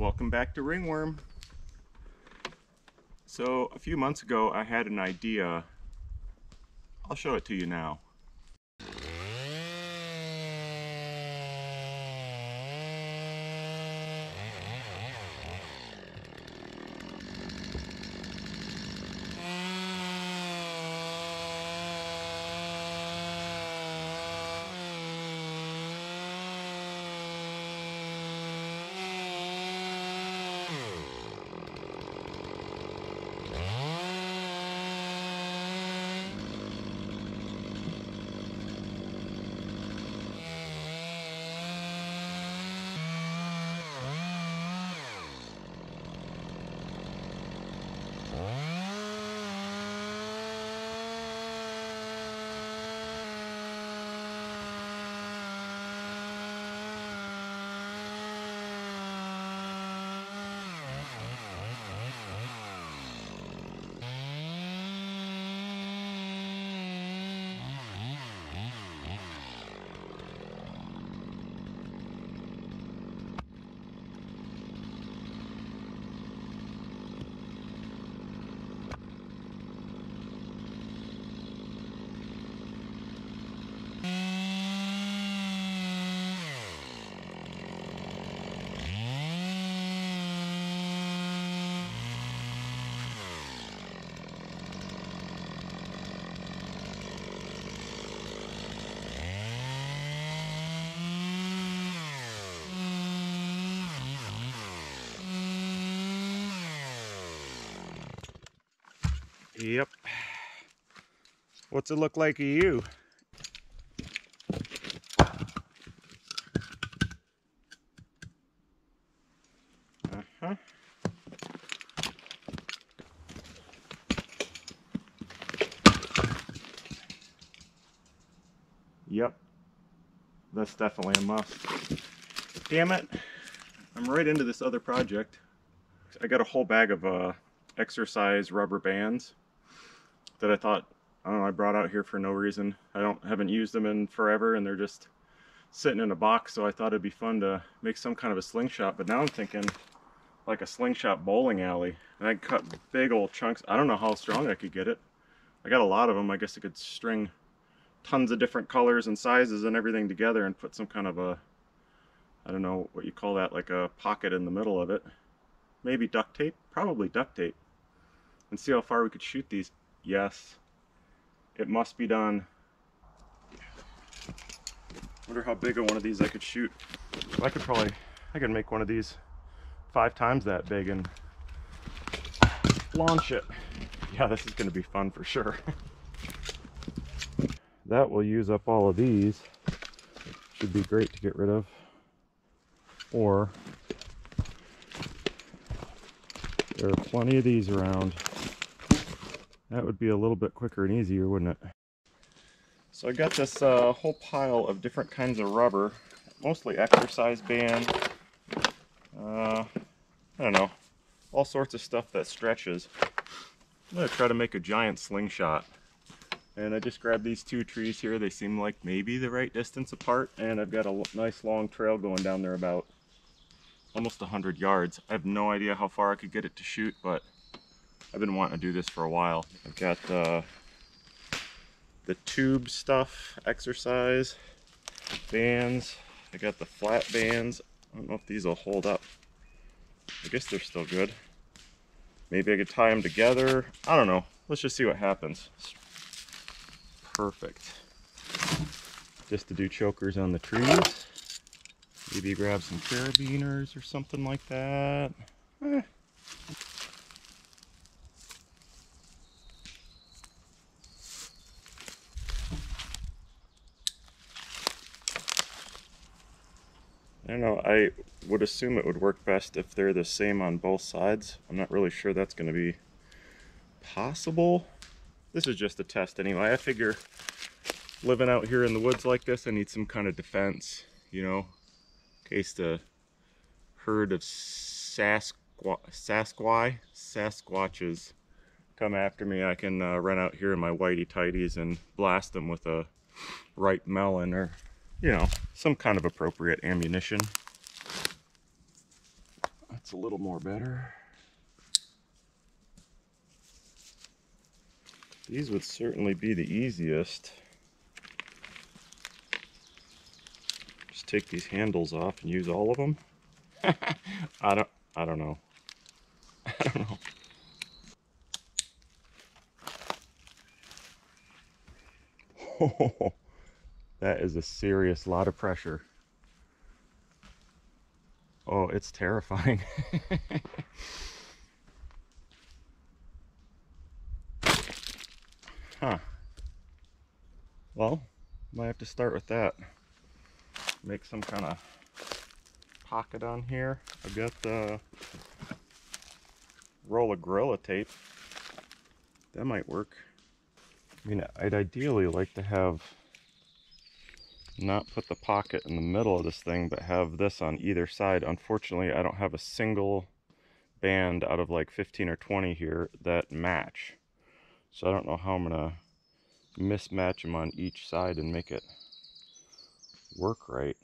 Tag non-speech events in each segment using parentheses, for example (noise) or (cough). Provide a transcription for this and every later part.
Welcome back to Ringworm. So a few months ago I had an idea. I'll show it to you now. Yep. What's it look like to you? Uh-huh. Yep. That's definitely a must. Damn it. I'm right into this other project. I got a whole bag of uh, exercise rubber bands that I thought, I don't know, I brought out here for no reason. I don't haven't used them in forever and they're just sitting in a box, so I thought it'd be fun to make some kind of a slingshot. But now I'm thinking like a slingshot bowling alley. And I cut big old chunks. I don't know how strong I could get it. I got a lot of them. I guess I could string tons of different colors and sizes and everything together and put some kind of a, I don't know what you call that, like a pocket in the middle of it. Maybe duct tape? Probably duct tape. And see how far we could shoot these. Yes. It must be done. Wonder how big of one of these I could shoot. I could probably, I could make one of these five times that big and launch it. Yeah, this is gonna be fun for sure. (laughs) that will use up all of these. Should be great to get rid of. Or there are plenty of these around. That would be a little bit quicker and easier, wouldn't it? So I got this uh, whole pile of different kinds of rubber, mostly exercise band. Uh, I don't know, all sorts of stuff that stretches. I'm gonna try to make a giant slingshot. And I just grabbed these two trees here. They seem like maybe the right distance apart. And I've got a nice long trail going down there about almost 100 yards. I have no idea how far I could get it to shoot, but I've been wanting to do this for a while. I've got uh, the tube stuff, exercise, bands. I got the flat bands. I don't know if these will hold up. I guess they're still good. Maybe I could tie them together. I don't know. Let's just see what happens. Perfect. Just to do chokers on the trees. Maybe grab some carabiners or something like that. Eh. I don't know, I would assume it would work best if they're the same on both sides. I'm not really sure that's going to be possible. This is just a test anyway. I figure living out here in the woods like this, I need some kind of defense, you know, in case the herd of Sasqu Sasquai, Sasquatches come after me, I can uh, run out here in my whitey tighties and blast them with a ripe melon or you know, some kind of appropriate ammunition. That's a little more better. These would certainly be the easiest. Just take these handles off and use all of them. (laughs) I don't I don't know. I don't know. Oh, (laughs) that is a serious lot of pressure. Oh, it's terrifying. (laughs) huh. Well, might have to start with that. Make some kind of pocket on here. I've got the roll of Gorilla Tape. That might work. I mean, I'd ideally like to have not put the pocket in the middle of this thing, but have this on either side. Unfortunately, I don't have a single band out of like 15 or 20 here that match. So I don't know how I'm gonna mismatch them on each side and make it work right.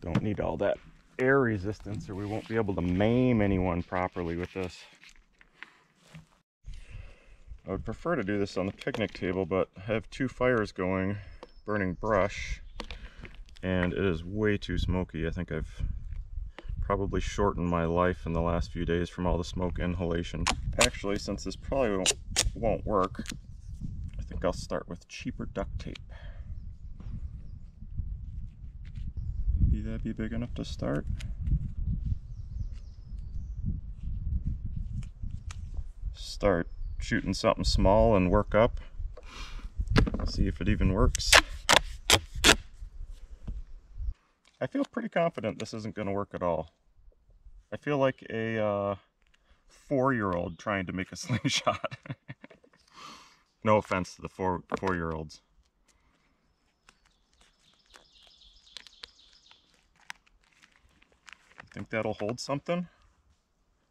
Don't need all that air resistance or we won't be able to maim anyone properly with this. I would prefer to do this on the picnic table, but I have two fires going, burning brush, and it is way too smoky. I think I've probably shortened my life in the last few days from all the smoke inhalation. Actually, since this probably won't, won't work, I think I'll start with cheaper duct tape. Maybe that be big enough to start? Start shooting something small and work up. See if it even works. I feel pretty confident this isn't going to work at all. I feel like a uh, four-year-old trying to make a (laughs) slingshot. no offense to the four four-year-olds. I think that'll hold something?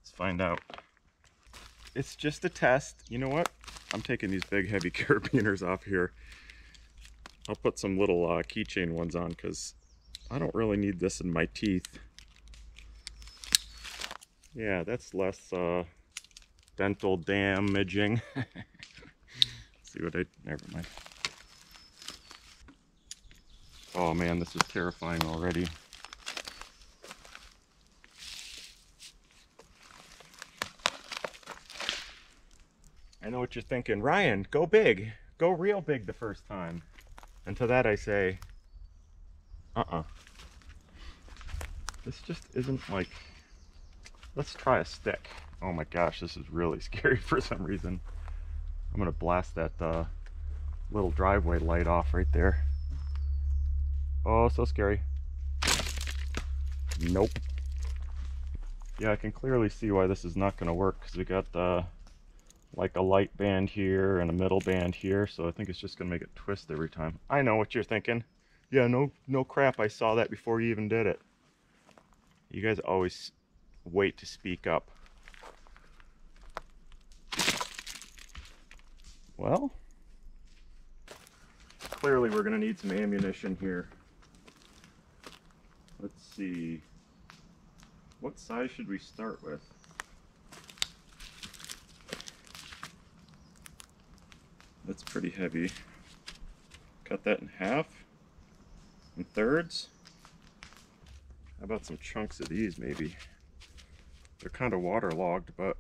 Let's find out it's just a test. You know what? I'm taking these big heavy (laughs) carabiners off here. I'll put some little uh, keychain ones on because I don't really need this in my teeth. Yeah, that's less uh, dental damaging. (laughs) see what I, never mind. Oh man, this is terrifying already. Know what you're thinking. Ryan, go big. Go real big the first time. And to that I say, uh-uh. This just isn't like, let's try a stick. Oh my gosh, this is really (laughs) scary for some reason. I'm gonna blast that uh, little driveway light off right there. Oh, so scary. Nope. Yeah, I can clearly see why this is not gonna work because we got the like a light band here and a middle band here so I think it's just gonna make it twist every time. I know what you're thinking. Yeah no no crap I saw that before you even did it. You guys always wait to speak up. Well clearly we're gonna need some ammunition here. Let's see. What size should we start with That's pretty heavy. Cut that in half, in thirds. How about some chunks of these maybe? They're kind of waterlogged, but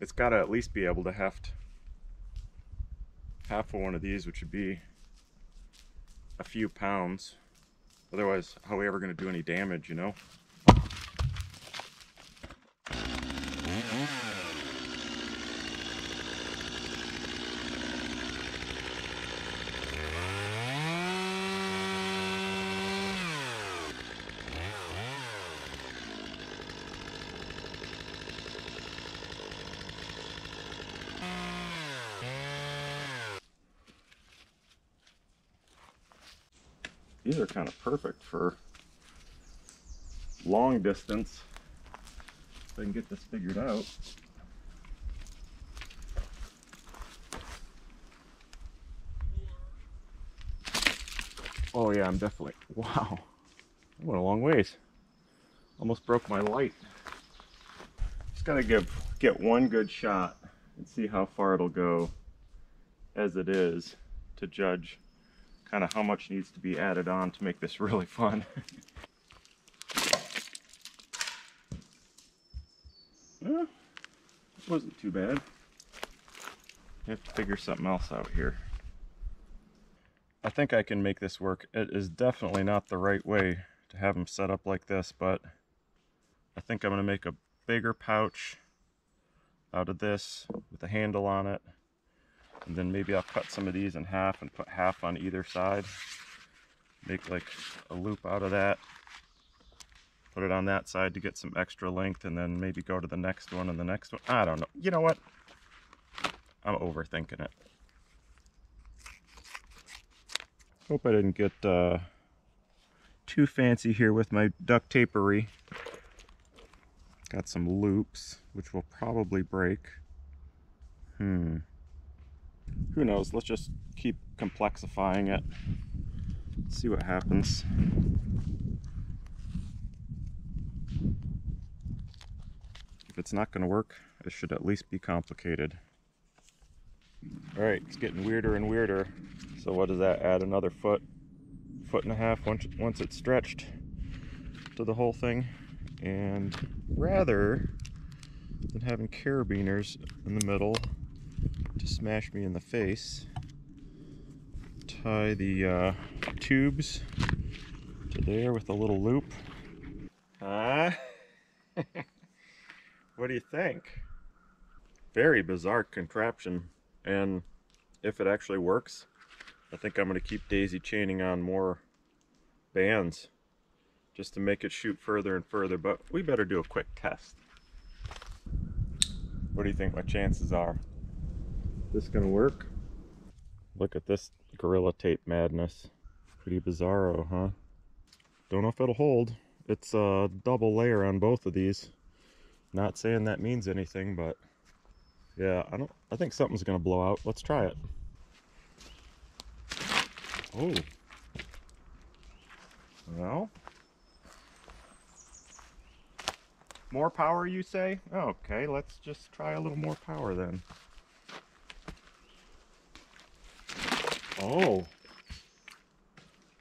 it's got to at least be able to heft half of one of these, which would be a few pounds. Otherwise, how are we ever going to do any damage, you know? These are kind of perfect for long distance. If I can get this figured out. Oh yeah, I'm definitely, wow. I went a long ways. Almost broke my light. Just gotta give, get one good shot and see how far it'll go as it is to judge kind of how much needs to be added on to make this (laughs) really fun. well, it wasn't too bad. I have to figure something else out here. I think I can make this work. It is definitely not the right way to have them set up like this, but I think I'm going to make a bigger pouch out of this with a handle on it. And then maybe I'll cut some of these in half and put half on either side. Make like a loop out of that. Put it on that side to get some extra length and then maybe go to the next one and the next one. I don't know. You know what? I'm overthinking it. Hope I didn't get uh, too fancy here with my duct tapery. Got some loops, which will probably break. Hmm. Who knows? Let's just keep complexifying it. See what happens. If it's not going to work, it should at least be complicated. All right, it's getting weirder and weirder. So what does that add? Another foot, foot and a half once, once it's stretched to the whole thing. And rather than having carabiners in the middle to smash me in the face, tie the uh, tubes to there with a little loop. Huh? (laughs) what do you think? Very bizarre contraption. And if it actually works, I think I'm going to keep daisy chaining on more bands just to make it shoot further and further, but we better do a quick test. What do you think my chances are? This gonna work? Look at this Gorilla Tape madness. Pretty bizarro, huh? Don't know if it'll hold. It's a double layer on both of these. Not saying that means anything, but yeah, I don't I think something's gonna blow out. Let's try it. Oh. Well. More power, you say? Okay, let's just try a little more power then. Oh.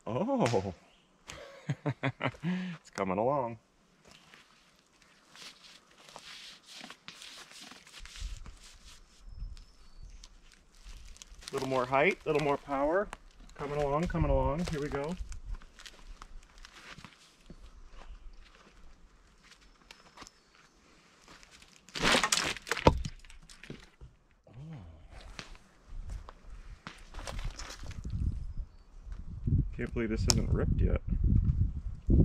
Oh. (laughs) it's coming along. A little more height, a little more power. Coming along, coming along. Here we go. This isn't ripped yet.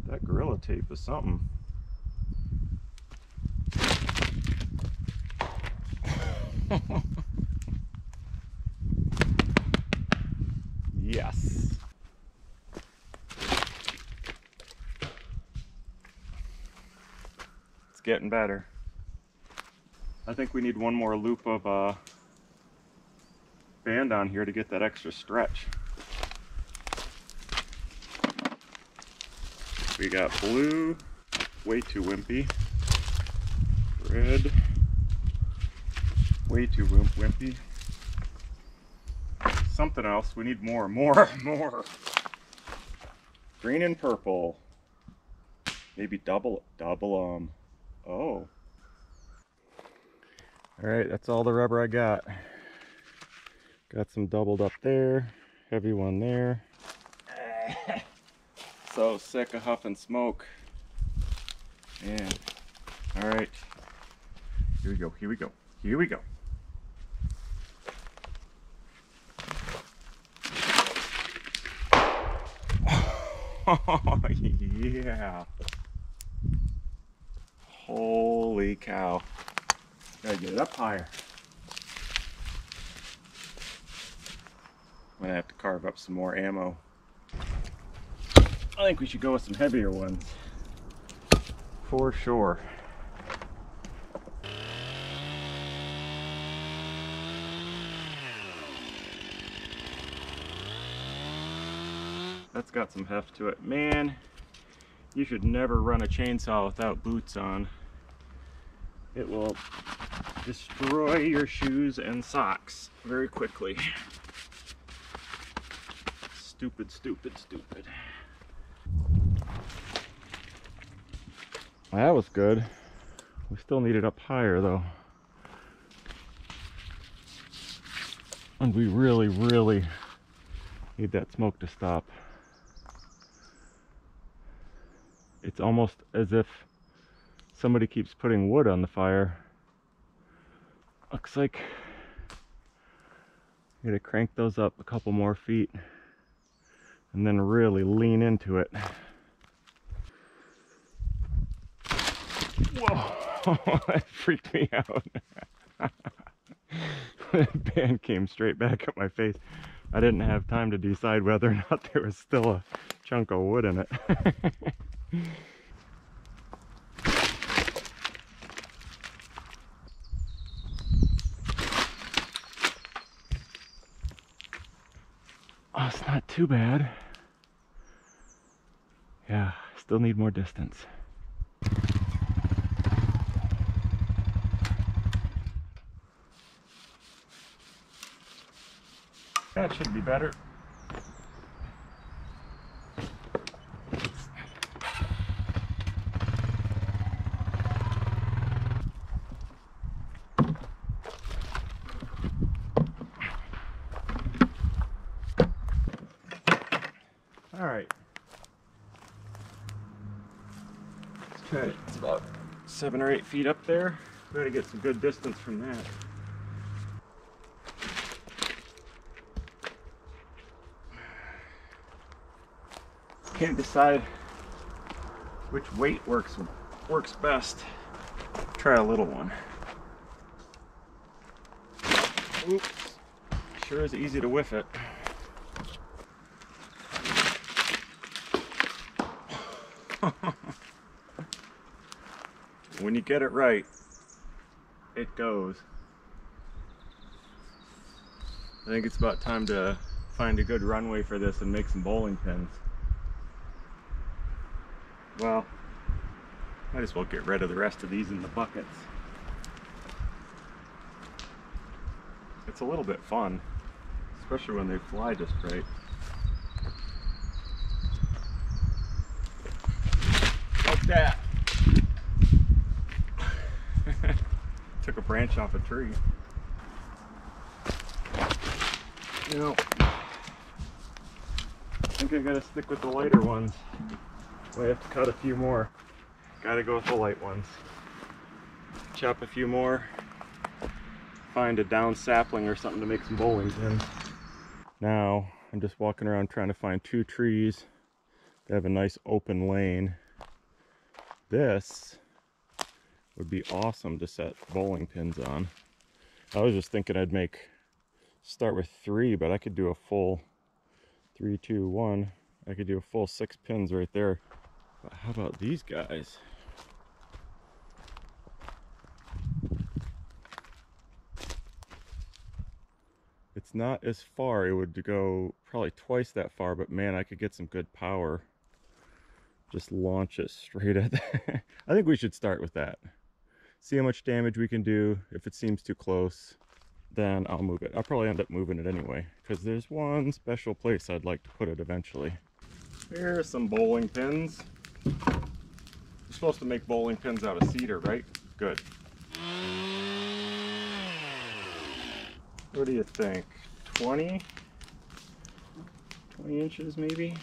That Gorilla Tape is something. (laughs) yes. It's getting better. I think we need one more loop of uh, band on here to get that extra stretch. We got blue, way too wimpy. Red, way too wimp wimpy. Something else, we need more, (laughs) more, more. Green and purple. Maybe double, double um. Oh. All right, that's all the rubber I got. Got some doubled up there, heavy one there (laughs) so sick of huffing smoke. Man. All right. Here we go. Here we go. Here we go. Oh, (laughs) yeah. Holy cow. Gotta get it up higher. I'm gonna have to carve up some more ammo. I think we should go with some heavier ones. For sure. That it's got some heft to it. Man, you should never run a chainsaw without boots on. It will destroy your shoes and socks very quickly. Stupid, stupid, stupid. That was good. We still need it up higher though. And we really, really need that smoke to stop. It's almost as if somebody keeps putting wood on the fire. Looks like I gotta crank those up a couple more feet and then really lean into it. Whoa, (laughs) that freaked me out. (laughs) that band came straight back at my face. I didn't have time to decide whether or not there was still a chunk of wood in it. (laughs) oh, it's not too bad. Yeah, still need more distance. Should be better. All right. Let's. It's about seven or eight feet up there. To get some good distance from that. Can't decide which weight works works best. Try a little one. Oops. Sure is easy to whiff it. (laughs) when you get it right, it goes. I think it's about time to find a good runway for this and make some bowling pins. Well, might as well get rid of the rest of these in the buckets. It's a little bit fun, especially when they fly just right. Like that. (laughs) Took a branch off a tree. You know, I think I gotta stick with the lighter ones. We have to cut a few more. Gotta go with the light ones. Chop a few more. Find a down sapling or something to make some bowling pins. Now, I'm just walking around trying to find two trees that have a nice open lane. This would be awesome to set bowling pins on. I was just thinking I'd make, start with three, but I could do a full three, two, one. I could do a full six pins right there. But how about these guys? It's not as far. It would go probably twice that far, but man, I could get some good power. Just launch it straight at that. (laughs) I think we should start with that. See how much damage we can do. If it seems too close, then I'll move it. I'll probably end up moving it anyway, because there's one special place I'd like to put it eventually. Here are some bowling pins. You're supposed to make bowling pins out of cedar, right? Good. What do you think? 20? 20 inches maybe?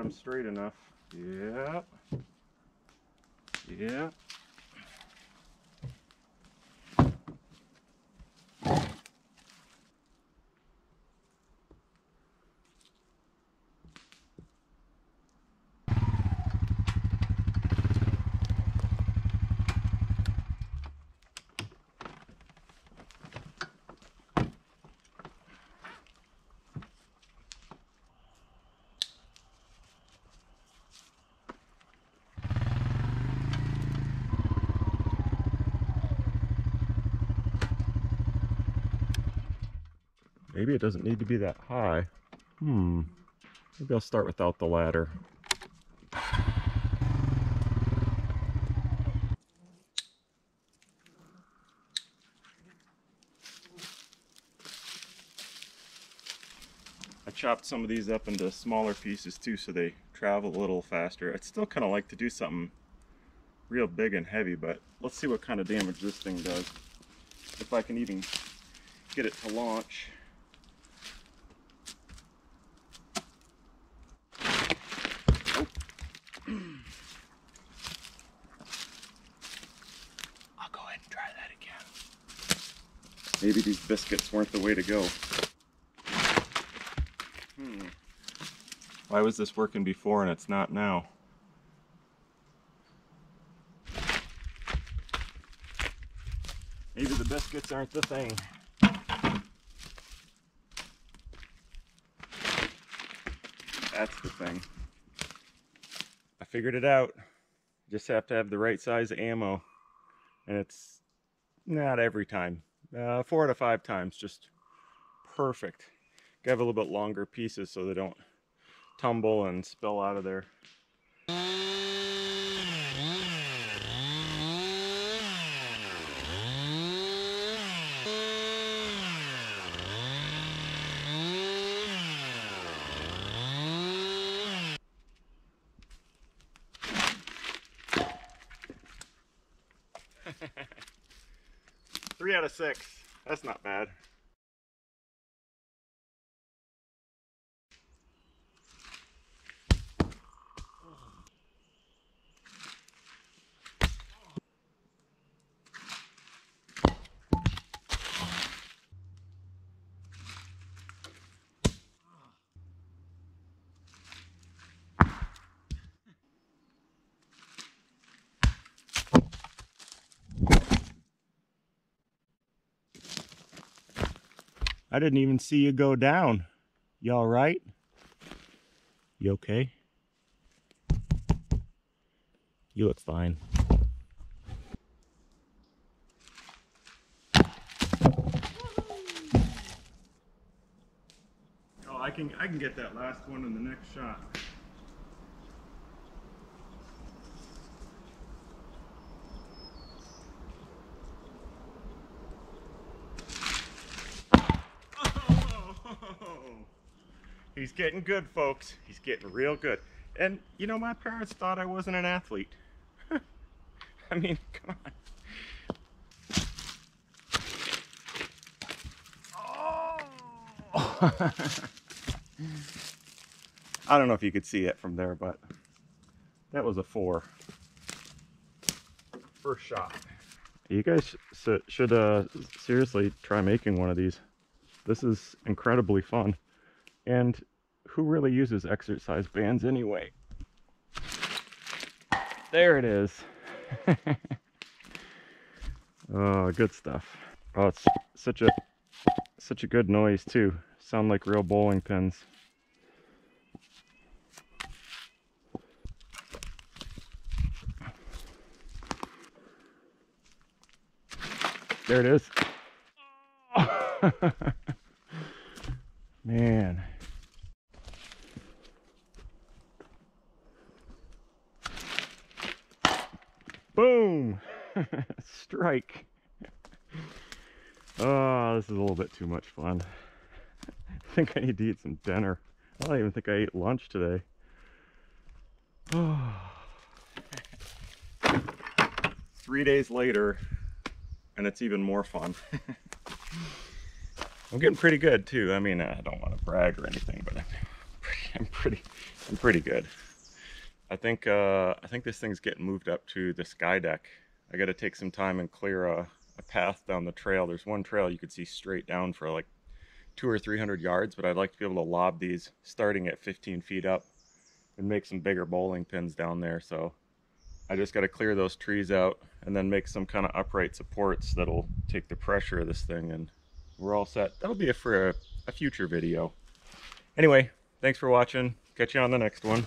Cut them straight enough. Yep. Yep. Maybe it doesn't need to be that high. Hmm. Maybe I'll start without the ladder. I chopped some of these up into smaller pieces too so they travel a little faster. I'd still kind of like to do something real big and heavy, but let's see what kind of damage this thing does. If I can even get it to launch. Oh. I'll go ahead and try that again. Maybe these biscuits weren't the way to go. Hmm. Why was this working before and it's not now? Maybe the biscuits aren't the thing. That's the thing. I figured it out. Just have to have the right size ammo. And it's not every time. Uh, four of five times, just perfect. Gotta have a little bit longer pieces so they don't tumble and spill out of there. Six. That's not bad. Didn't even see you go down. You all right? You okay? You look fine. Oh, I can I can get that last one in the next shot. He's getting good, folks. He's getting real good. And, you know, my parents thought I wasn't an athlete. (laughs) I mean, come on. Oh! (laughs) I don't know if you could see it from there, but that was a four. First shot. You guys should uh, seriously try making one of these. This is incredibly fun. And who really uses exercise bands anyway? There it is. (laughs) oh, good stuff. Oh, it's such a such a good noise too. Sound like real bowling pins. There it is. (laughs) Man. (laughs) Strike. Oh, this is a little bit too much fun. I think I need to eat some dinner. I don't even think I ate lunch today. (sighs) Three days later, and it's even more fun. (laughs) I'm getting pretty good too. I mean, I don't want to brag or anything, but I'm pretty, I'm pretty good. I think uh, I think this thing's getting moved up to the sky deck. I got to take some time and clear a, a, path down the trail. There's one trail you could see straight down for like two or three hundred yards, but I'd like to be able to lob these starting at 15 feet up and make some bigger bowling pins down there. So I just got to clear those trees out and then make some kind of upright supports that'll take the pressure of this thing and we're all set. That'll be for a, a future video. Anyway, thanks for watching. Catch you on the next one.